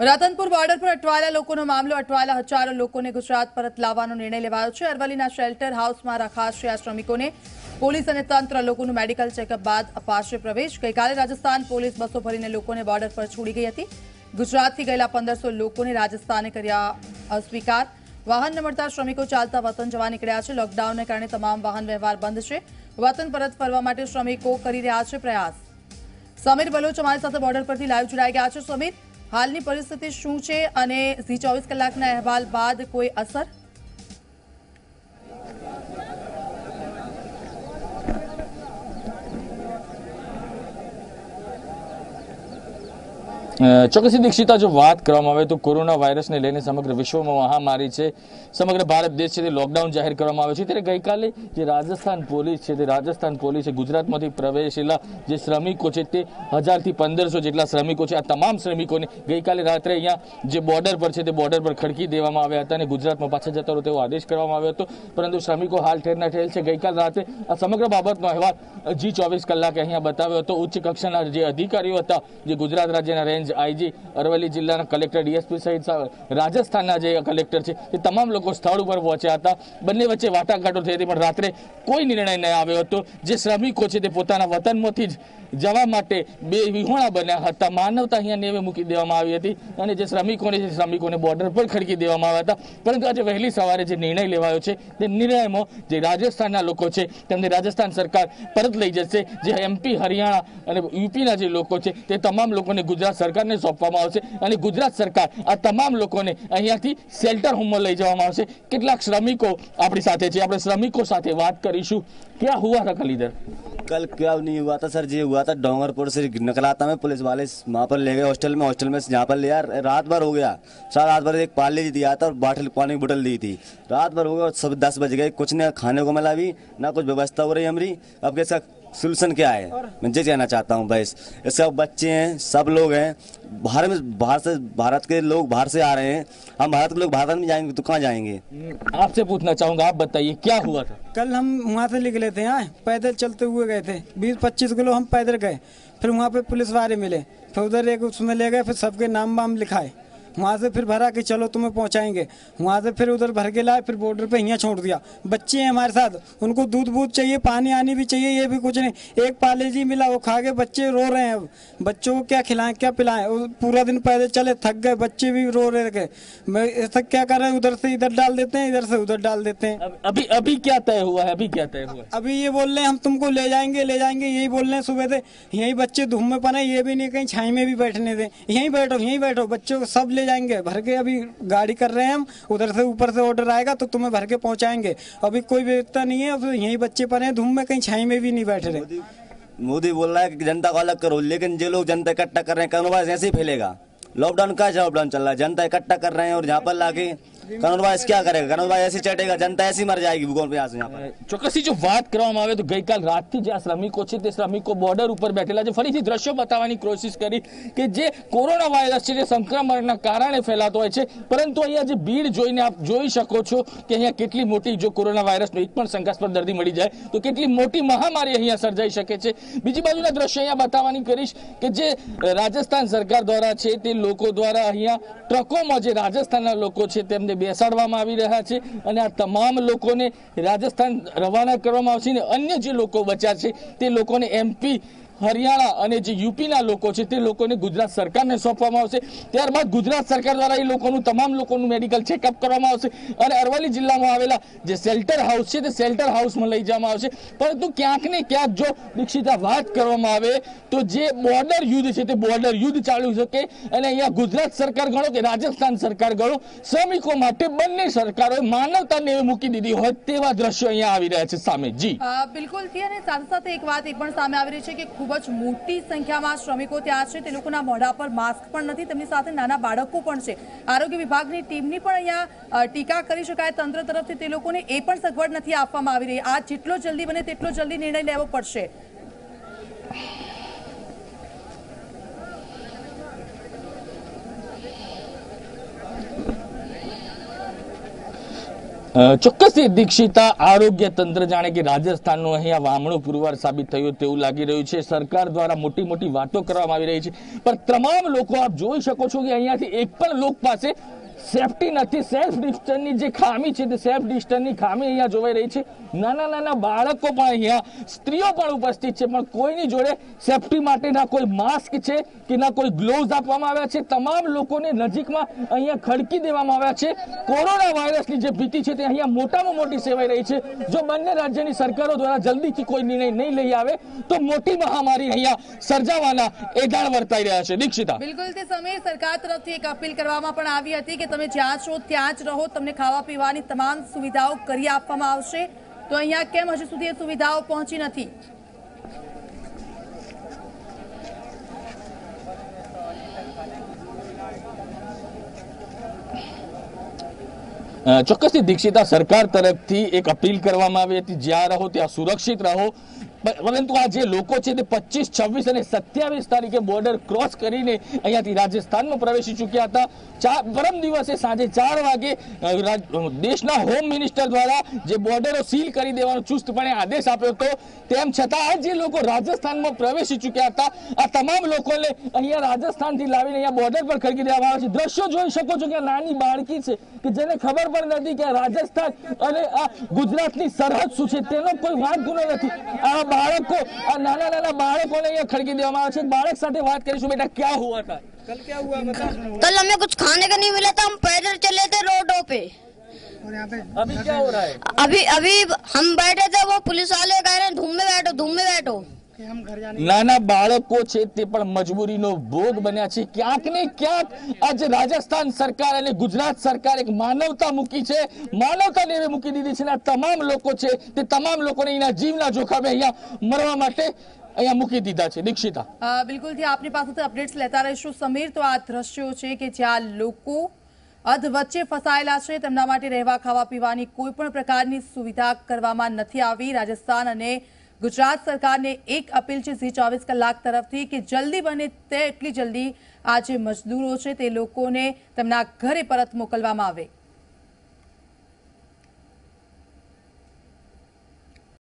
Ratanpur border પર અટવાયેલા લોકોનો મામલો, અટવાયેલા હજારો લોકોને ગુજરાત પરત લાવવાનો નિર્ણય લેવાયો છે. અરવલ્લીના શેલ્ટર હાઉસમાં રખાશે આ શ્રમિકોને. પોલીસ અને તંત્ર લોકોનું મેડિકલ ચેકઅપ બાદ અપાશે પ્રવેશ. ગઈકાલે રાજસ્થાન પોલીસ બસો ભરીને લોકોને બોર્ડર પર છોડી ગઈ હતી. ગુજરાતથી ગયેલા પંદરસો લોકોને રાજસ્થાને કર્યા અસ્વીકાર. વાહન ન મળતા શ્રમિકો ચાલતા વતન જવા નીકળ્યા છે. લોકડાઉનને કારણે તમામ વાહન વ્યવહાર બંધ છે. વતન પરત ફરવા માટે શ્રમિકો કરી રહ્યા છે પ્રયાસ. સમીર બલોચ અમારી સાથે બોર્ડર પરથી લાઈવ જોડાઈ ગયા છે. સમીર હાલની પરિસ્થિતિ શું છે અને ઝી ચોવીસ કલાકના અહેવાલ બાદ કોઈ અસર? ચોક્કસથી દીક્ષિતા જો વાત કરવામાં આવે તો કોરોના વાયરસને લઈને સમગ્ર વિશ્વમાં મહામારી છે. સમગ્ર ભારત દેશ છે તે લોકડાઉન જાહેર કરવામાં આવે છે. ત્યારે ગઈકાલે જે રાજસ્થાન પોલીસ છે તે રાજસ્થાન પોલીસે ગુજરાતમાંથી પ્રવેશેલા જે શ્રમિકો છે તે હજારથી પંદરસો જેટલા શ્રમિકો છે, આ તમામ શ્રમિકોને ગઈકાલે રાત્રે અહીંયા જે બોર્ડર પર છે તે બોર્ડર પર ખડકી દેવામાં આવ્યા હતા અને ગુજરાતમાં પાછા જતા રહો તેવો આદેશ કરવામાં આવ્યો હતો. પરંતુ શ્રમિકો હાલ ઠેરના ઠેર છે. ગઈકાલ રાત્રે આ સમગ્ર બાબતનો અહેવાલ જી ચોવીસ કલાકે અહીંયા બતાવ્યો હતો. ઉચ્ચ કક્ષાના જે અધિકારીઓ હતા, જે ગુજરાત રાજ્યના રેન્જ આઈજી અરવલ્લી જિલ્લાના કલેક્ટર ડીએસપી સહિત રાજસ્થાનના જે કલેક્ટર છે તે તમામ લોકો સ્થળ ઉપર પહોંચ્યા હતા. બંને વચ્ચે વાટાઘાટો થઈ હતી, પણ રાત્રે કોઈ નિર્ણય ન આવ્યો હતો. જે શ્રમિકો છે, તે પોતાના વતનમાંથી જ જવા માટે બે વિહોણા બન્યા હતા. માનવતા અહીંયા નેવે મૂકી દેવામાં આવી હતી અને જે શ્રમિકોને છે, શ્રમિકોને બોર્ડર પર ખડકી દેવામાં આવ્યા હતા. પરંતુ આજે વહેલી સવારે જે નિર્ણય લેવાયો છે, તે નિર્ણયમાં જે રાજસ્થાનના લોકો છે, તેમને રાજસ્થાન સરકાર પરત લઈ જશે. જે એમપી હરિયાણા અને યુપીના જે લોકો છે, તે તમામ લોકોને ગુજરાત સરકારને સોંપવામાં આવશે અને ગુજરાત સરકાર આ તમામ લોકોને અહીંયાથી શેલ્ટર હોમમાં લઈ જવામાં આવશે. કેટલાક શ્રમિકો આપણી સાથે છે. આપણે શ્રમિકો સાથે વાત કરીશું. ક્યાં હુઆ હતા કલ કલ ક્યાં નહીં હુઆ સર જે હુઆ हुआ था, डोंगरपुर से निकला था मैं, पुलिस वाले वहाँ पर ले गए हॉस्टल में। हॉस्टल में यहाँ पर ले लिया रात भर हो गया। सर रात भर एक पार्ले दिया था और बाटल, पानी की बोतल दी थी। रात भर हो गया सब दस बज गए, कुछ ना खाने को मिला भी, ना कुछ व्यवस्था हो रही हमारी। अब कैसा सोल्यूशन क्या है मैं ये कहना चाहता हूँ बस इसका बच्चे हैं सब लोग हैं। बाहर में बाहर से भारत के लोग बाहर से आ रहे हैं। हम भारत के लोग भारत में जाएँगे तो कहाँ जाएँगे? आपसे पूछना चाहूँगा आप बताइए क्या हुआ था? कल हम वहाँ से निकले थे यहाँ पैदल चलते हुए गए थे। बीस पच्चीस किलो हम पैदल गए। फिर वहाँ पे पुलिस वाले मिले। फिर उधर एक उसमें ले गए फिर सबके नाम वाम लिखाए। वहाँ से फिर भरा कि चलो तुम्हें पहुँचाएँगे। वहाँ से फिर उधर भर के लाए फिर बॉर्डर पे यहाँ छोड़ दिया। बच्चे हैं हमारे साथ उनको दूध बूध चाहिए पानी आनी भी चाहिए ये भी कुछ नहीं। एक पाले जी मिला वो खा के बच्चे रो रहे हैं अब। बच्चों को क्या खिलाएँ क्या पिलाएँ? पूरा दिन पैदल चले थक गए बच्चे भी रो रहे थे मैं ऐसा क्या कर रहे हैं उधर से इधर डाल देते हैं इधर से उधर डाल देते हैं। अभी अभी क्या तय हुआ है अभी क्या तय हुआ है? अभी ये बोल रहे हैं हम तुमको ले जाएँगे ले जाएँगे यही बोल रहे हैं सुबह से। यही बच्चे धूम में पने ये भी नहीं कहीं छाई में भी बैठने दें। यहीं बैठो यहीं बैठो बच्चों को सब ले जाएँगे, भर के अभी गाड़ी कर रहे हैं हम, उधर से ऊपर से ऑर्डर आएगा तो तुम्हें भर के पहुँचाएँगे। अभी कोई व्यवस्था नहीं है, अब यहीं बच्चे पर हैं, धूम में कहीं छाई में भी नहीं बैठ रहे। मोदी बोल रहा है कि जनता को अलग करो, लेकिन जो लोग जनता इकट्ठा कर रहे हैं कानून ऐसे ही फैलेगा। लॉकडाउन का लॉकडाउन चल रहा है, जनता इकट्ठा कर रहे हैं और यहाँ पर लाके કનોજ ભાઈ ક્યાં કરેગા કનોજ ભાઈ એસી ચટેગા, જનતા એસી મર જાયગી ભૂગોળ પ્યાસ યહાં પર ચોક્કસથી જો વાત કરવામાં આવે તો ગઈકાલ રાતથી જે શ્રમિકો છે તે શ્રમિકો બોર્ડર ઉપર બેઠેલા છે. ફરીથી દ્રશ્યો બતાવવાની કોશિશ કરી કે જે કોરોના વાયરસ છે તે સંક્રમણના કારણે ફેલાતો હોય છે. પરંતુ અહીંયા જે ભીડ જોઈને આપ જોઈ શકો છો કે અહીંયા કેટલી મોટી જો કોરોના વાયરસનો એક પણ શંકાસ્પદ દર્દી મળી જાય, તો કેટલી મોટી મહામારી અહીંયા સર્જાઈ શકે છે. બીજી બાજુના દ્રશ્ય અહીંયા બતાવવાની કરીશ કે જે રાજસ્થાન સરકાર દ્વારા છે તે લોકો દ્વારા અહીંયા ટ્રકોમાં જે રાજસ્થાનના લોકો છે તેમને બેસાડવામાં આવી રહ્યા છે અને આ તમામ લોકોને રાજસ્થાન રવાના કરવામાં આવશે અને અન્ય જે લોકો બચ્યા છે તે લોકોને એમપી હરિયાણા અને જે યુપીના લોકો છે, તે લોકોને ગુજરાત સરકારને સોંપવામાં આવશે. ત્યારબાદ ગુજરાત સરકાર દ્વારા એ લોકોનું, તમામ લોકોનું મેડિકલ ચેકઅપ કરવામાં આવશે અને અરવલ્લી જિલ્લામાં આવેલા જે શેલ્ટર હાઉસ છે, તે શેલ્ટર હાઉસમાં લઈ જવામાં આવશે. પરંતુ ક્યાંક ને ક્યાંક જો દીક્ષિતા વાત કરવામાં આવે, તો જે બોર્ડર યુદ્ધ છે, તે બોર્ડર યુદ્ધ ચાલુ શકે. અને અહીંયા ગુજરાત સરકાર ગણો કે રાજસ્થાન સરકાર ગણો, શ્રમિકો માટે બંને સરકારોએ માનવતાને એવી મૂકી દીધી હોય તેવા દ્રશ્યો અહીંયા આવી રહ્યા છે સામે. જી. બિલકુલ. સાથે સાથે એક વાત એ પણ સામે આવી રહી છે કે ખૂબ જ મોટી સંખ્યામાં શ્રમિકો ત્યાં છે. તે લોકોના મોઢા પર માસ્ક પણ નથી, તેમની સાથે નાના બાળકો પણ છે. આરોગ્ય વિભાગની ટીમની પણ અહીંયા ટીકા કરી શકાય તંત્ર તરફથી. તે લોકોને એ પણ સગવડ નથી આપવામાં આવી રહી. આ જેટલો જલ્દી બને તેટલો જલ્દી નિર્ણય લેવો પડશે. ચોક્કસથી દીક્ષિતા આરોગ્ય તંત્ર જાણે કે રાજસ્થાનનું અહીંયા વામણું પુરવાર સાબિત થયું તેવું લાગી રહ્યું છે. સરકાર દ્વારા મોટી મોટી વાતો કરવામાં આવી રહી છે. પણ તમામ લોકો આપ જોઈ શકો છો કે અહીંયાથી એક પણ લોક પાસે સેફટી નથી સેલ્ફ ડિસ્ટન્સની જે ખામી છે તે સેલ્ફ ડિસ્ટન્સની ખામી અહીંયા જોવાઈ રહી છે. નાના નાના બાળકો પણ અહીંયા, સ્ત્રીઓ પણ ઉપસ્થિત છે, પણ કોઈની જોડે સેફટી માટે ના કોઈ માસ્ક છે કે ના કોઈ ગ્લોવ્સ આપવામાં આવ્યા છે. તમામ લોકોને નજીકમાં અહીંયા ખડકી દેવામાં આવ્યા છે. કોરોના વાયરસની જે ભીતિ છે તે અહીંયા મોટામાં મોટી સેવાઈ રહી છે. જો બંને રાજ્યની સરકારો દ્વારા જલ્દીથી કોઈ નિર્ણય નહીં લઈ આવે, તો મોટી મહામારી અહીંયા સર્જાવાના એધાણ વર્તાઈ રહ્યા છે. દીક્ષિતા. બિલકુલ, તે સમયે સરકાર તરફથી એક અપીલ કરવામાં પણ આવી હતી કે તમે જ્યાં છો, ત્યાં જ રહો. તમને ખાવા પીવાની તમામ સુવિધાઓ કરી આપવામાં આવશે. તો અહીંયા કેમ હજુ સુધી એ સુવિધાઓ પહોંચી નથી? ચોક્કસથી દીક્ષિતા સરકાર તરફથી એક અપીલ કરવામાં આવી હતી. જ્યાં રહો, ત્યાં સુરક્ષિત રહો. પરંતુ આ જે લોકો છે તે પચીસ, છવ્વીસ અને સત્યાવીસ તારીખે બોર્ડર ક્રોસ કરીને અહીંયાથી રાજસ્થાનમાં પ્રવેશી ચૂક્યા હતા. ચાર પરમ દિવસે સાંજે ચાર વાગે દેશના હોમ મિનિસ્ટર દ્વારા જે બોર્ડરો સીલ કરી દેવાનો ચુસ્તપણે આદેશ આપ્યો હતો, તેમ છતાં આ જે લોકો રાજસ્થાનમાં પ્રવેશી ચૂક્યા હતા, આ તમામ લોકોને અહીંયા રાજસ્થાનથી લાવીને અહીંયા બોર્ડર પર ખડકી દેવામાં આવે છે. દ્રશ્યો જોઈ શકો છો કે નાની બાળકી છે કે જેને ખબર પણ નથી કે રાજસ્થાન અને આ ગુજરાતની સરહદ શું છે, તેનો કોઈ ગુનો નથી. આ બાળકો આ નાના નાના બાળકોને અહીંયા ખડકી દેવામાં આવે છે એક બાળક સાથે વાત કરીશું બેટા ક્યાં હુઆ था कल हमें कुछ खाने का नहीं मिला था हम पैदल चले थे रोडों पे अभी क्या हो रहा है अभी अभी हम बैठे थे वो पुलिस वाले कह रहे हैं धूम में बैठो धूम में बैठो નાના બાળકો છે તે પણ મજબૂરીનો ભોગ બન્યા છે. ક્યાંક ને ક્યાંક આજે રાજસ્થાન સરકાર અને ગુજરાત સરકાર એક માનવતા મૂકી છે. માનવતા નેવે મૂકી દીધી છે. તમામ લોકો છે તે તમામ લોકોને એના જીવના જોખમે અહીંયા મરવા માટે અહીંયા મૂકી દીધા છે. દીક્ષિતા. બિલકુલ આપની પાસેથી અપડેટ્સ લેતા રહીશું. સમીર તો આ દ્રશ્યો છે કે જ્યાં લોકો અધ વચ્ચે ફસાયેલા છે તેમના માટે રહેવા ખાવા પીવાની કોઈ પણ પ્રકારની સુવિધા કરવામાં નથી આવી. રાજસ્થાન અને ગુજરાત સરકારને એક અપીલ છે ઝી ચોવીસ કલાક તરફથી કે જલ્દી બને તે એટલી જલ્દી આ જે મજદૂરો છે તે લોકોને તેમના ઘરે પરત મોકલવામાં આવે.